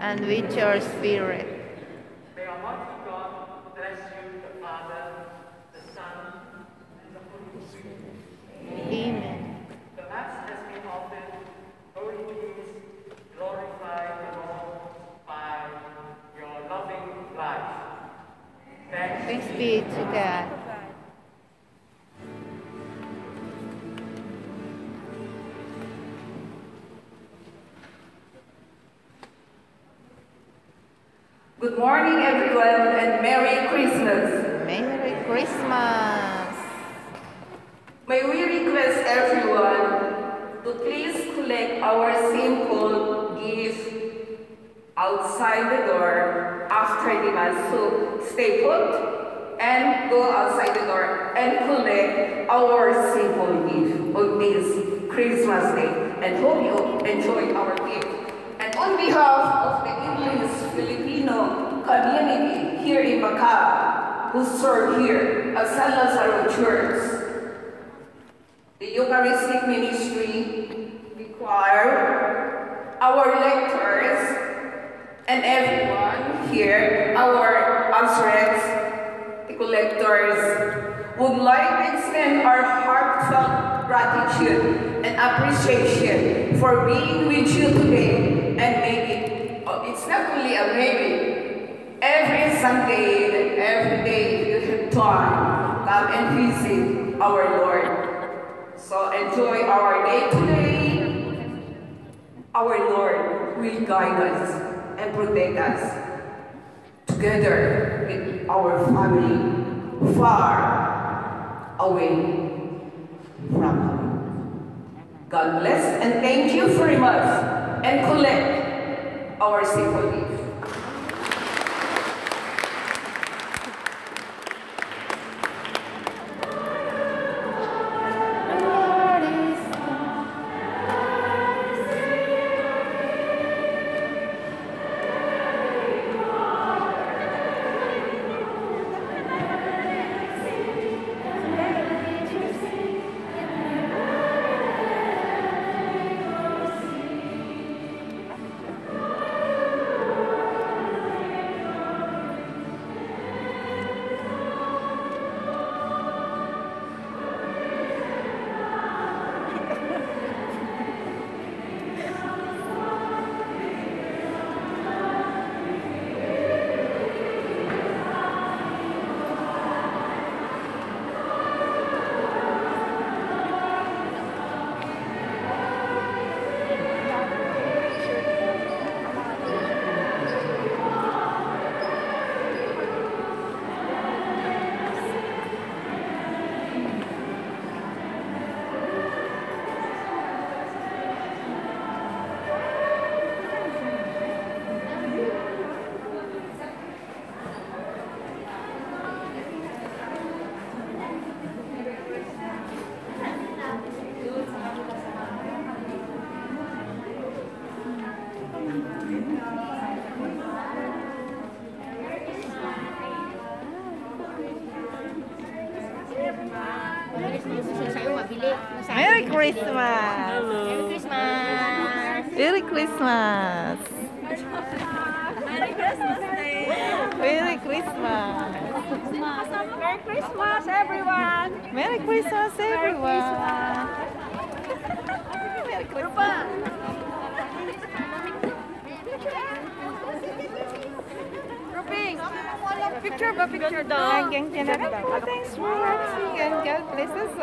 and with your spirit. May Almighty God bless you, the Father, the Son, and the Holy Spirit. Amen. The Mass has been offered. Holy Peace, glorify the Lord by your loving life. Thanks Thanks be to God. Good morning, everyone, and Merry Christmas. Merry Christmas. May we request everyone to please collect our simple gift outside the door after the Mass. So stay put and go outside the door and collect our simple gift on this Christmas Day. And hope you enjoy our gift. And on behalf of the English Filipino community here in Macau, who serve here at San Lazaro Church, the Eucharistic ministry require our lectors and everyone here, our usherets, the collectors, would like to extend our heartfelt gratitude and appreciation for being with you today and oh, it's not only a maybe, every Sunday every day you have time, come and visit our Lord. So enjoy our day today. Our Lord will guide us and protect us together with our family far away from. God bless and thank you very much and collect our simple gift. Merry Christmas. Merry Christmas! Merry Christmas. Merry Christmas Merry Christmas. Merry Christmas, everyone! Merry Christmas, everyone. Merry Christmas. Picture ba? Picture tinatapos. Thanks for watching and God bless us.